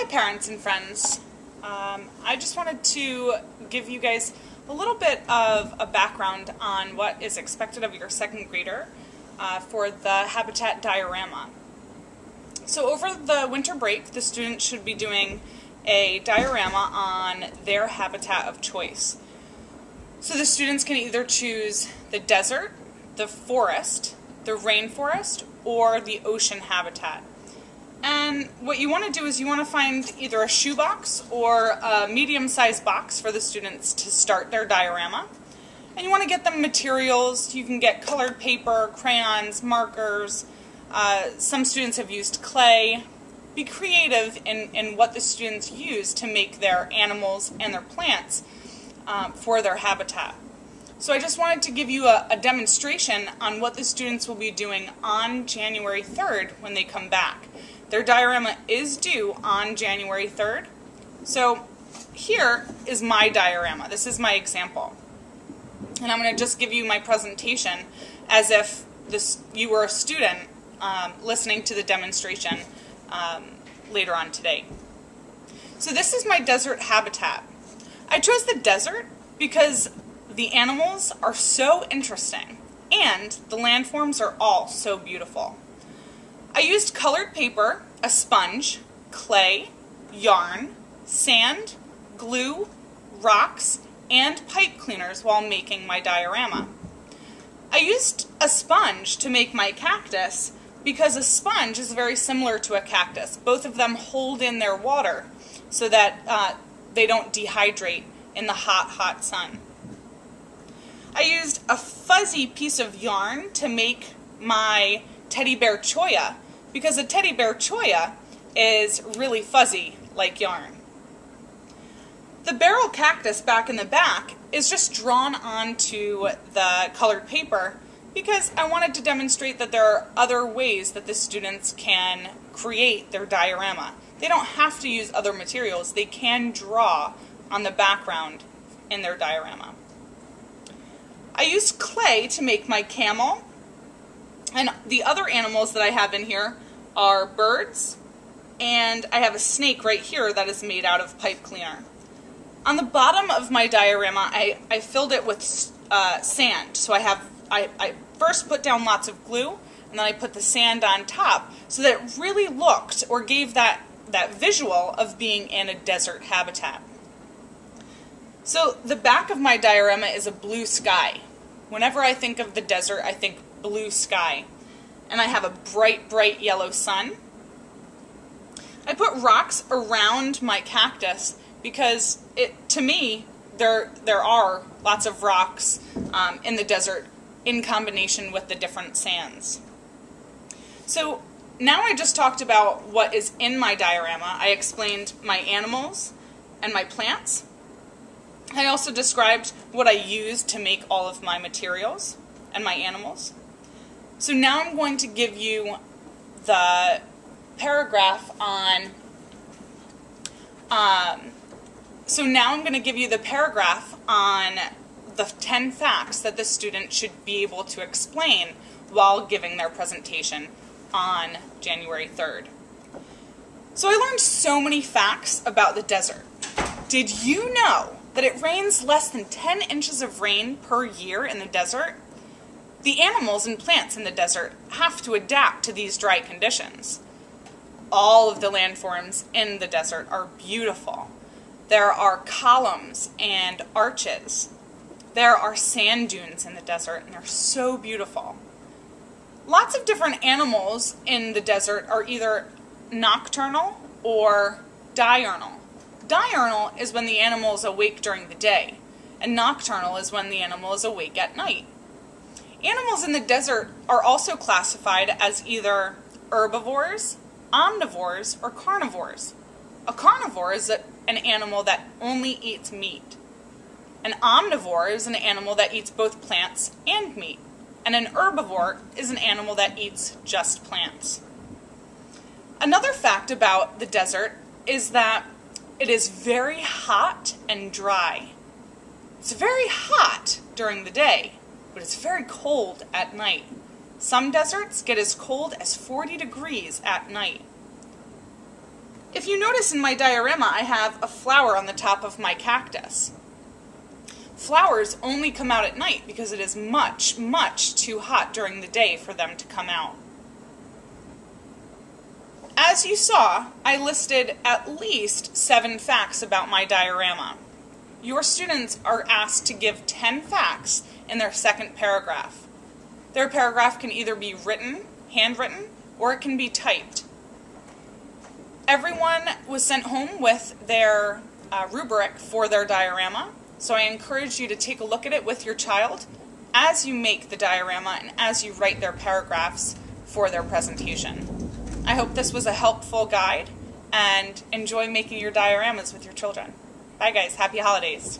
Hi, parents and friends. Um, I just wanted to give you guys a little bit of a background on what is expected of your second grader uh, for the habitat diorama. So over the winter break, the students should be doing a diorama on their habitat of choice. So the students can either choose the desert, the forest, the rainforest, or the ocean habitat. What you want to do is you want to find either a shoebox or a medium-sized box for the students to start their diorama. And you want to get them materials. You can get colored paper, crayons, markers. Uh, some students have used clay. Be creative in, in what the students use to make their animals and their plants um, for their habitat. So I just wanted to give you a, a demonstration on what the students will be doing on January 3rd when they come back. Their diorama is due on January 3rd. So here is my diorama. This is my example. And I'm going to just give you my presentation as if this you were a student um, listening to the demonstration um, later on today. So this is my desert habitat. I chose the desert because the animals are so interesting and the landforms are all so beautiful. I used colored paper, a sponge, clay, yarn, sand, glue, rocks, and pipe cleaners while making my diorama. I used a sponge to make my cactus because a sponge is very similar to a cactus. Both of them hold in their water so that uh, they don't dehydrate in the hot, hot sun. I used a fuzzy piece of yarn to make my teddy bear cholla because a teddy bear cholla is really fuzzy like yarn. The barrel cactus back in the back is just drawn onto the colored paper because I wanted to demonstrate that there are other ways that the students can create their diorama. They don't have to use other materials, they can draw on the background in their diorama. I used clay to make my camel and the other animals that I have in here are birds, and I have a snake right here that is made out of pipe cleaner. On the bottom of my diorama, I, I filled it with uh, sand. So I have I, I first put down lots of glue, and then I put the sand on top, so that it really looked or gave that, that visual of being in a desert habitat. So the back of my diorama is a blue sky. Whenever I think of the desert, I think blue sky. And I have a bright, bright yellow sun. I put rocks around my cactus because it, to me, there, there are lots of rocks um, in the desert in combination with the different sands. So now I just talked about what is in my diorama. I explained my animals and my plants. I also described what I used to make all of my materials and my animals. So now I'm going to give you the paragraph on, um, so now I'm going to give you the paragraph on the 10 facts that the student should be able to explain while giving their presentation on January 3rd. So I learned so many facts about the desert. Did you know that it rains less than 10 inches of rain per year in the desert? The animals and plants in the desert have to adapt to these dry conditions. All of the landforms in the desert are beautiful. There are columns and arches. There are sand dunes in the desert, and they're so beautiful. Lots of different animals in the desert are either nocturnal or diurnal. Diurnal is when the animal is awake during the day, and nocturnal is when the animal is awake at night. Animals in the desert are also classified as either herbivores, omnivores, or carnivores. A carnivore is a, an animal that only eats meat. An omnivore is an animal that eats both plants and meat. And an herbivore is an animal that eats just plants. Another fact about the desert is that it is very hot and dry. It's very hot during the day, but it's very cold at night. Some deserts get as cold as 40 degrees at night. If you notice in my diorama, I have a flower on the top of my cactus. Flowers only come out at night because it is much, much too hot during the day for them to come out. As you saw, I listed at least seven facts about my diorama. Your students are asked to give 10 facts in their second paragraph. Their paragraph can either be written, handwritten, or it can be typed. Everyone was sent home with their uh, rubric for their diorama. So I encourage you to take a look at it with your child as you make the diorama and as you write their paragraphs for their presentation. I hope this was a helpful guide and enjoy making your dioramas with your children. Bye guys, happy holidays.